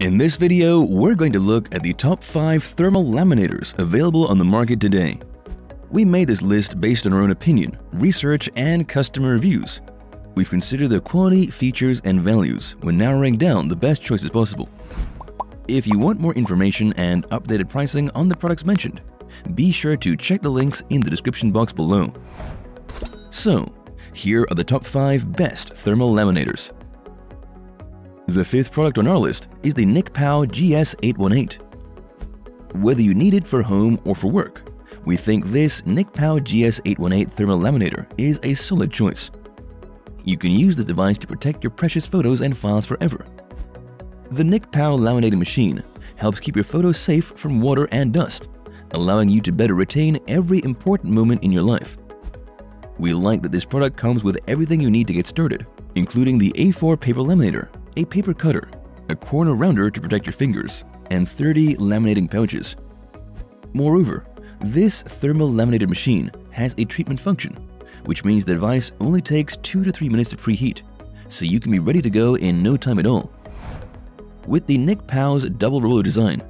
In this video, we're going to look at the top 5 thermal laminators available on the market today. We made this list based on our own opinion, research, and customer reviews. We've considered the quality, features, and values when narrowing down the best choices possible. If you want more information and updated pricing on the products mentioned, be sure to check the links in the description box below. So, here are the top 5 best thermal laminators. The fifth product on our list is the NICPOW GS818. Whether you need it for home or for work, we think this NICPOW GS818 thermal laminator is a solid choice. You can use this device to protect your precious photos and files forever. The NICPOW laminating machine helps keep your photos safe from water and dust, allowing you to better retain every important moment in your life. We like that this product comes with everything you need to get started, including the A4 paper laminator, a paper cutter, a corner rounder to protect your fingers, and 30 laminating pouches. Moreover, this thermal laminated machine has a treatment function, which means the device only takes 2 to 3 minutes to preheat, so you can be ready to go in no time at all. With the NICPOW's double roller design,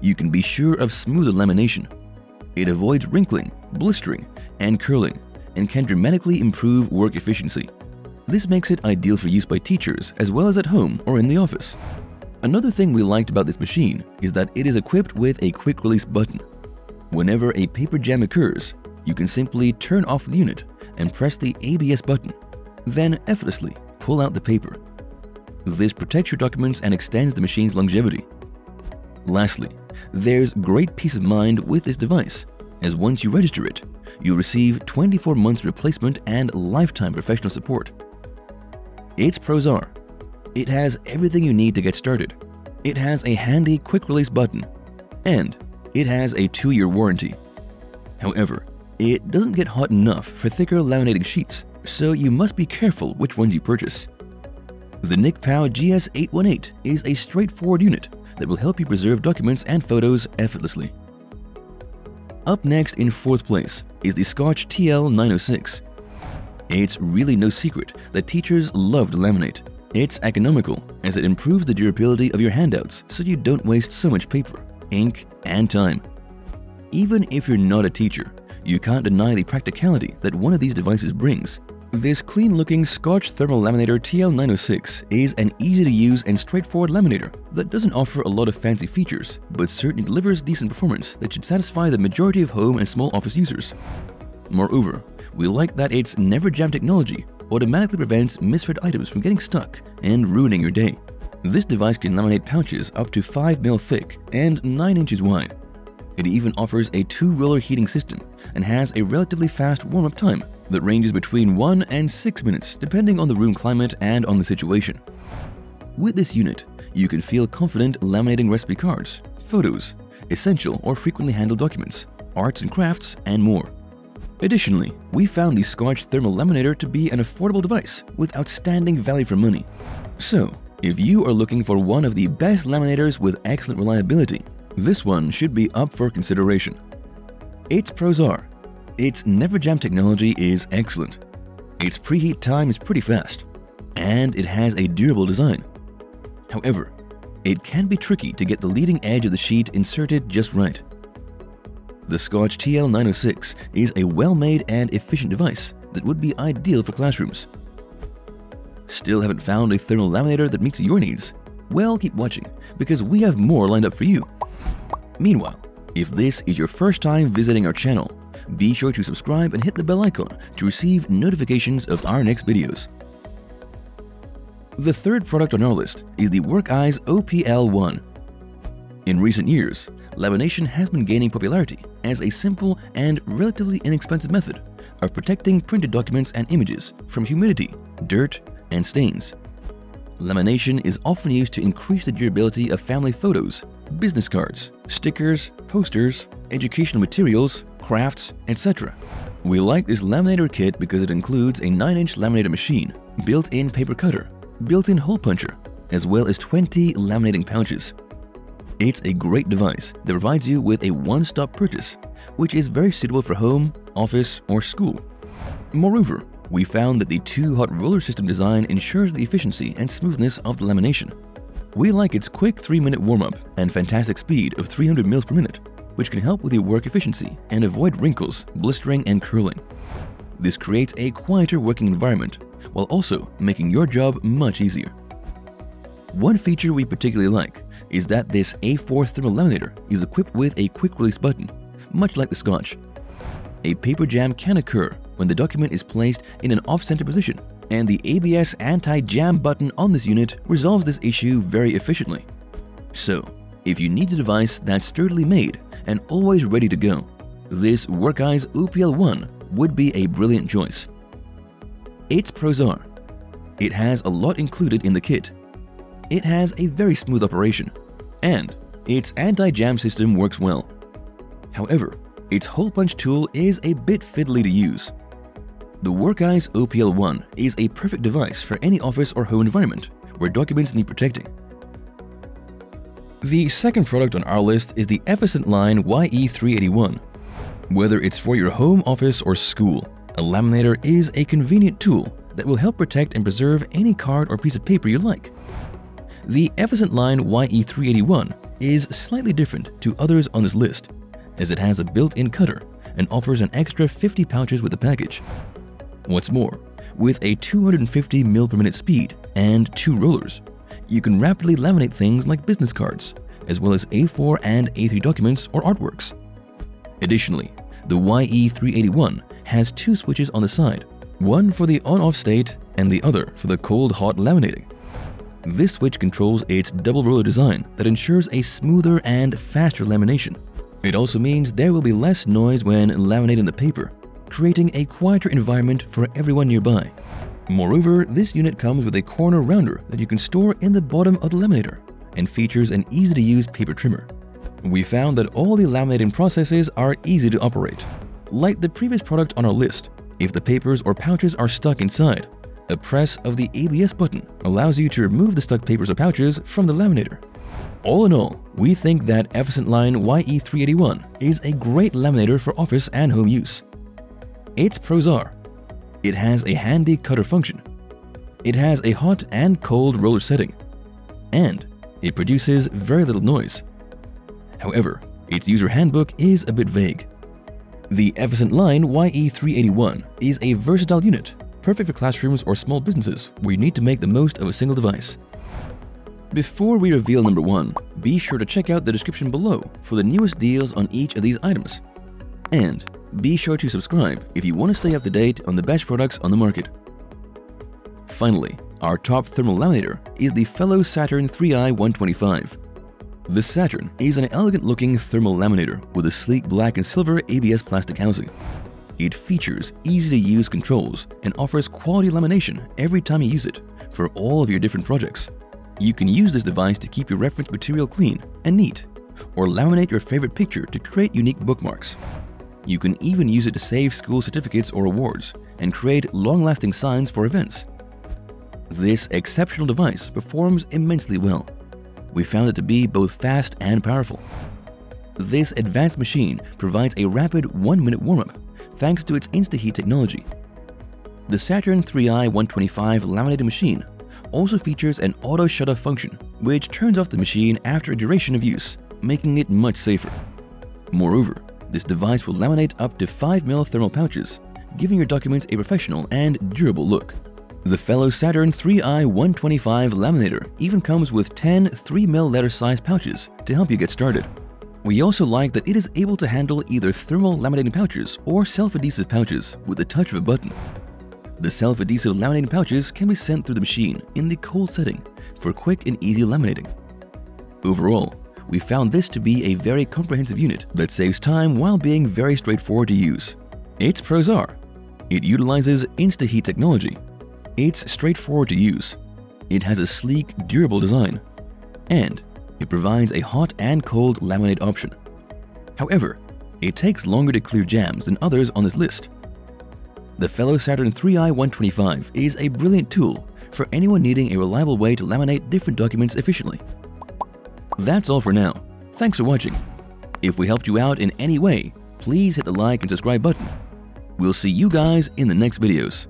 you can be sure of smoother lamination. It avoids wrinkling, blistering, and curling, and can dramatically improve work efficiency. This makes it ideal for use by teachers as well as at home or in the office. Another thing we liked about this machine is that it is equipped with a quick release button. Whenever a paper jam occurs, you can simply turn off the unit and press the ABS button, then effortlessly pull out the paper. This protects your documents and extends the machine's longevity. Lastly, there's great peace of mind with this device, as once you register it, you'll receive 24 months replacement and lifetime professional support. Its pros are it has everything you need to get started, it has a handy quick release button, and it has a two year warranty. However, it doesn't get hot enough for thicker laminating sheets, so you must be careful which ones you purchase. The NICPOW GS818 is a straightforward unit that will help you preserve documents and photos effortlessly. Up next in fourth place is the Scotch TL906. It's really no secret that teachers love to laminate. It's economical as it improves the durability of your handouts so you don't waste so much paper, ink, and time. Even if you're not a teacher, you can't deny the practicality that one of these devices brings. This clean-looking Scotch Thermal Laminator TL906 is an easy-to-use and straightforward laminator that doesn't offer a lot of fancy features, but certainly delivers decent performance that should satisfy the majority of home and small office users. Moreover, we like that its Never Jam technology automatically prevents misfit items from getting stuck and ruining your day. This device can laminate pouches up to 5mm thick and 9 inches wide. It even offers a two-roller heating system and has a relatively fast warm-up time that ranges between 1 and 6 minutes depending on the room climate and on the situation. With this unit, you can feel confident laminating recipe cards, photos, essential or frequently handled documents, arts and crafts, and more. Additionally, we found the Scotch Thermal Laminator to be an affordable device with outstanding value for money. So, if you are looking for one of the best laminators with excellent reliability, this one should be up for consideration. Its pros are its Never Jam technology is excellent. Its preheat time is pretty fast, and it has a durable design. However, it can be tricky to get the leading edge of the sheet inserted just right. The Scotch TL906 is a well-made and efficient device that would be ideal for classrooms. Still haven't found a thermal laminator that meets your needs? Well, keep watching, because we have more lined up for you. Meanwhile, if this is your first time visiting our channel, be sure to subscribe and hit the bell icon to receive notifications of our next videos. The third product on our list is the WORKIZE OPL1. In recent years, lamination has been gaining popularity as a simple and relatively inexpensive method of protecting printed documents and images from humidity, dirt, and stains. Lamination is often used to increase the durability of family photos, business cards, stickers, posters, educational materials, crafts, etc. We like this laminator kit because it includes a 9-inch laminator machine, built-in paper cutter, built-in hole puncher, as well as 20 laminating pouches. It's a great device that provides you with a one-stop purchase, which is very suitable for home, office, or school. Moreover, we found that the two-hot roller system design ensures the efficiency and smoothness of the lamination. We like its quick 3-minute warm-up and fantastic speed of 300 mils per minute, which can help with your work efficiency and avoid wrinkles, blistering, and curling. This creates a quieter working environment while also making your job much easier. One feature we particularly like is that this A4 thermal laminator is equipped with a quick release button, much like the Scotch. A paper jam can occur when the document is placed in an off-center position, and the ABS anti-jam button on this unit resolves this issue very efficiently. So, if you need a device that's sturdily made and always ready to go, this WORKIZE UPL-1 would be a brilliant choice. Its pros are, it has a lot included in the kit. It has a very smooth operation, and its anti-jam system works well. However, its hole punch tool is a bit fiddly to use. The WORKIZE OPL1 is a perfect device for any office or home environment where documents need protecting. The second product on our list is the Eficientline YE381. Whether it's for your home office or school, a laminator is a convenient tool that will help protect and preserve any card or piece of paper you like. The Eficientline YE381 is slightly different to others on this list, as it has a built-in cutter and offers an extra 50 pouches with the package. What's more, with a 250 mil per minute speed and two rollers, you can rapidly laminate things like business cards, as well as A4 and A3 documents or artworks. Additionally, the YE381 has two switches on the side, one for the on-off state and the other for the cold-hot laminating. This switch controls its double roller design that ensures a smoother and faster lamination. It also means there will be less noise when laminating the paper, creating a quieter environment for everyone nearby. Moreover, this unit comes with a corner rounder that you can store in the bottom of the laminator and features an easy-to-use paper trimmer. We found that all the laminating processes are easy to operate. Like the previous product on our list, if the papers or pouches are stuck inside, a press of the ABS button allows you to remove the stuck papers or pouches from the laminator. All in all, we think that Eficientline YE381 is a great laminator for office and home use. Its pros are, it has a handy cutter function, it has a hot and cold roller setting, and it produces very little noise. However, its user handbook is a bit vague. The Eficientline YE381 is a versatile unit, perfect for classrooms or small businesses where you need to make the most of a single device. Before we reveal number one, be sure to check out the description below for the newest deals on each of these items. And be sure to subscribe if you want to stay up to date on the best products on the market. Finally, our top thermal laminator is the Fellowes Saturn 3i 125. The Saturn is an elegant-looking thermal laminator with a sleek black and silver ABS plastic housing. It features easy-to-use controls and offers quality lamination every time you use it for all of your different projects. You can use this device to keep your reference material clean and neat, or laminate your favorite picture to create unique bookmarks. You can even use it to save school certificates or awards and create long-lasting signs for events. This exceptional device performs immensely well we found it to be both fast and powerful. This advanced machine provides a rapid 1-minute warm-up thanks to its InstaHeat technology. The Saturn 3i 125 laminated machine also features an auto shut-off function, which turns off the machine after a duration of use, making it much safer. Moreover, this device will laminate up to 5mm thermal pouches, giving your documents a professional and durable look. The Fellowes Saturn 3i 125 laminator even comes with 10 3mm letter size pouches to help you get started. We also like that it is able to handle either thermal laminating pouches or self-adhesive pouches with the touch of a button. The self-adhesive laminating pouches can be sent through the machine in the cold setting for quick and easy laminating. Overall, we found this to be a very comprehensive unit that saves time while being very straightforward to use. Its pros are, it utilizes InstaHeat technology it's straightforward to use. It has a sleek, durable design. And it provides a hot and cold laminate option. However, it takes longer to clear jams than others on this list. The Fellowes Saturn 3i 125 is a brilliant tool for anyone needing a reliable way to laminate different documents efficiently. That's all for now. Thanks for watching. If we helped you out in any way, please hit the like and subscribe button. We'll see you guys in the next videos.